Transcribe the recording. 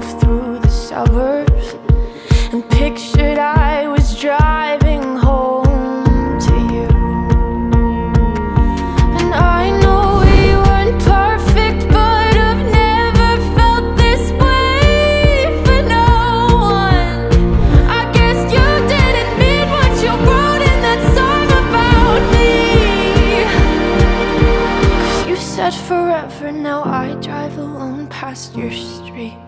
drove through the suburbs and pictured I was driving home to you. And I know we weren't perfect, but I've never felt this way for no one. I guess you didn't mean what you wrote in that song about me. Cause you said forever, now I drive alone past your street.